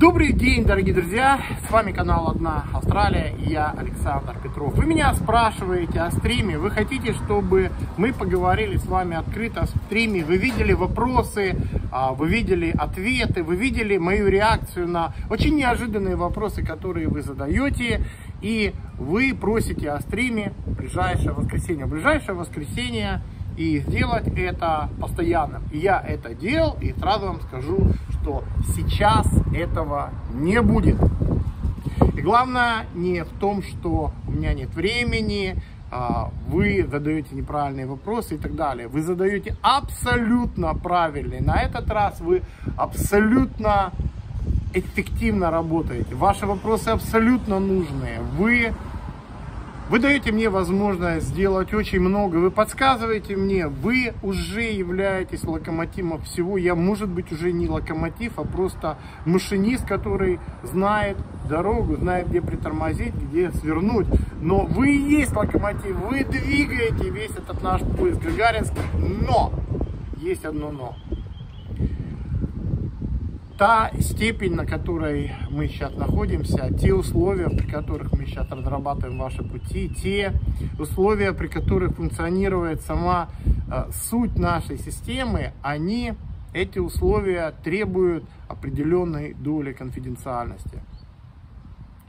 Добрый день, дорогие друзья! С вами канал Одна Австралия и я, Александр Петров. Вы меня спрашиваете о стриме, вы хотите, чтобы мы поговорили с вами открыто о стриме, вы видели вопросы, а, вы видели ответы, вы видели мою реакцию на очень неожиданные вопросы, которые вы задаете, и вы просите о стриме в ближайшее воскресенье. В ближайшее воскресенье и сделать это постоянным. И я это делал, и сразу вам скажу, что сейчас этого не будет. И главное не в том, что у меня нет времени, а, вы задаете неправильные вопросы и так далее. Вы задаете абсолютно правильные. На этот раз вы абсолютно эффективно работаете. Ваши вопросы абсолютно нужные. Вы вы даете мне возможность сделать очень много, вы подсказываете мне, вы уже являетесь локомотивом всего. Я, может быть, уже не локомотив, а просто машинист, который знает дорогу, знает, где притормозить, где свернуть. Но вы и есть локомотив, вы двигаете весь этот наш поезд Гагаринский, но! Есть одно но та степень, на которой мы сейчас находимся, те условия, при которых мы сейчас разрабатываем ваши пути, те условия, при которых функционирует сама э, суть нашей системы, они, эти условия требуют определенной доли конфиденциальности.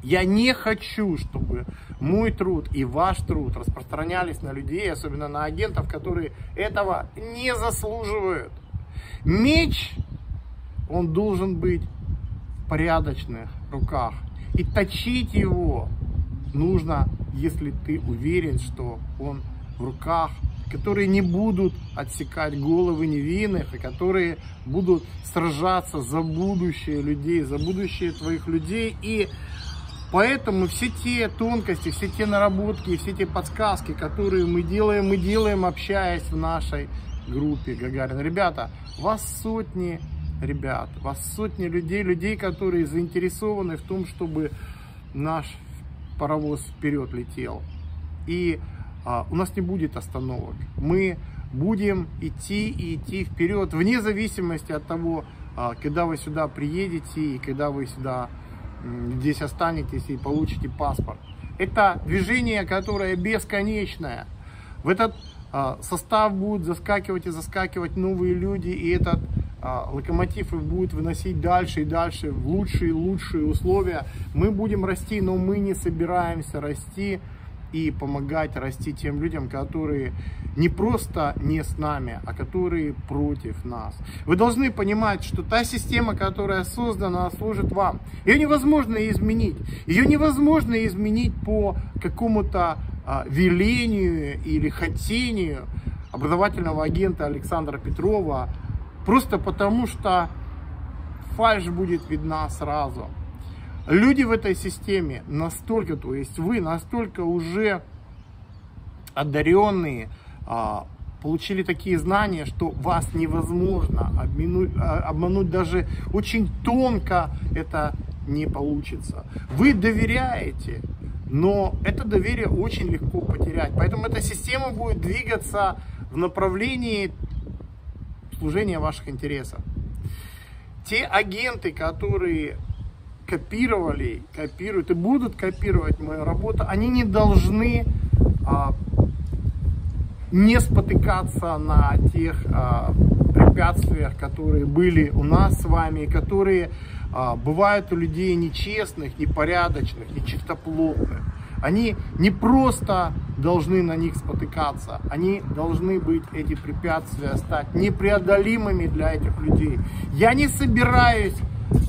Я не хочу, чтобы мой труд и ваш труд распространялись на людей, особенно на агентов, которые этого не заслуживают. Меч он должен быть в порядочных руках. И точить его нужно, если ты уверен, что он в руках, которые не будут отсекать головы невинных, и которые будут сражаться за будущее людей, за будущее твоих людей. И поэтому все те тонкости, все те наработки, все те подсказки, которые мы делаем, мы делаем, общаясь в нашей группе Гагарин. Ребята, вас сотни ребят, вас сотни людей, людей, которые заинтересованы в том, чтобы наш паровоз вперед летел. И а, у нас не будет остановок. Мы будем идти и идти вперед, вне зависимости от того, а, когда вы сюда приедете и когда вы сюда здесь останетесь и получите паспорт. Это движение, которое бесконечное. В этот а, состав будут заскакивать и заскакивать новые люди, и этот локомотив их будет выносить дальше и дальше в лучшие и лучшие условия. Мы будем расти, но мы не собираемся расти и помогать расти тем людям, которые не просто не с нами, а которые против нас. Вы должны понимать, что та система, которая создана, служит вам. Ее невозможно изменить. Ее невозможно изменить по какому-то а, велению или хотению образовательного агента Александра Петрова, Просто потому, что фальш будет видна сразу. Люди в этой системе настолько, то есть вы настолько уже одаренные, а, получили такие знания, что вас невозможно обмануть, а, обмануть даже очень тонко это не получится. Вы доверяете, но это доверие очень легко потерять. Поэтому эта система будет двигаться в направлении служения ваших интересов. Те агенты, которые копировали, копируют и будут копировать мою работу, они не должны а, не спотыкаться на тех а, препятствиях, которые были у нас с вами, которые а, бывают у людей нечестных, непорядочных, нечистоплотных. Они не просто должны на них спотыкаться, они должны быть, эти препятствия, стать непреодолимыми для этих людей. Я не собираюсь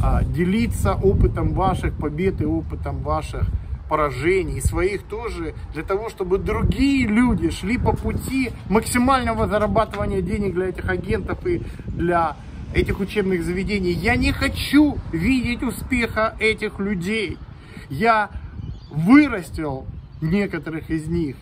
а, делиться опытом ваших побед и опытом ваших поражений, своих тоже, для того, чтобы другие люди шли по пути максимального зарабатывания денег для этих агентов и для этих учебных заведений. Я не хочу видеть успеха этих людей. Я вырастил некоторых из них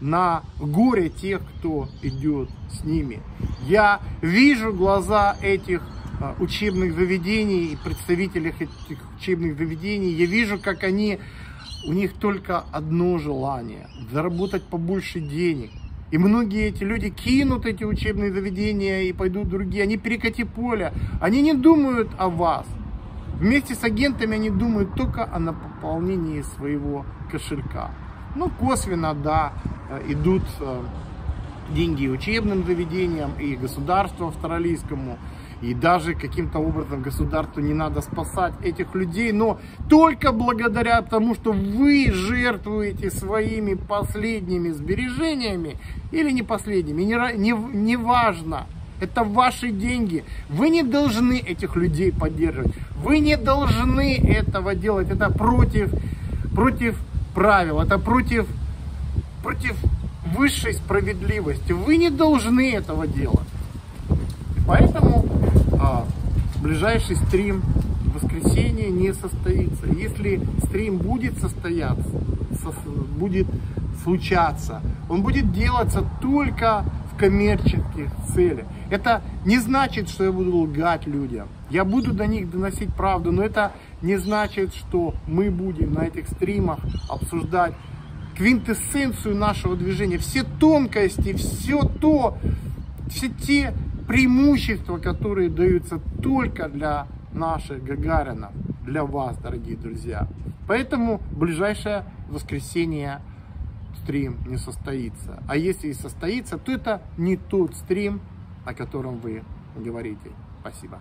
на горе тех, кто идет с ними. Я вижу глаза этих а, учебных заведений, представителей этих учебных заведений, я вижу, как они, у них только одно желание – заработать побольше денег. И многие эти люди кинут эти учебные заведения и пойдут другие, они перекати поле, они не думают о вас. Вместе с агентами они думают только о наполнении своего кошелька. Ну, косвенно, да, э, идут э, деньги учебным заведениям, и государству австралийскому, и даже каким-то образом государству не надо спасать этих людей, но только благодаря тому, что вы жертвуете своими последними сбережениями или не последними, не, не. Это ваши деньги. Вы не должны этих людей поддерживать. Вы не должны этого делать. Это против, против правил. Это против, против высшей справедливости. Вы не должны этого делать. Поэтому а, ближайший стрим в воскресенье не состоится. Если стрим будет состояться, со, будет случаться, он будет делаться только коммерческих целях. Это не значит, что я буду лгать людям. Я буду до них доносить правду, но это не значит, что мы будем на этих стримах обсуждать квинтэссенцию нашего движения, все тонкости, все то, все те преимущества, которые даются только для наших Гагаринов, для вас, дорогие друзья. Поэтому ближайшее воскресенье стрим не состоится. А если и состоится, то это не тот стрим, о котором вы говорите. Спасибо.